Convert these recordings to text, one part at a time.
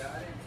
Got it.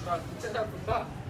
Tá, tá, tá, tá.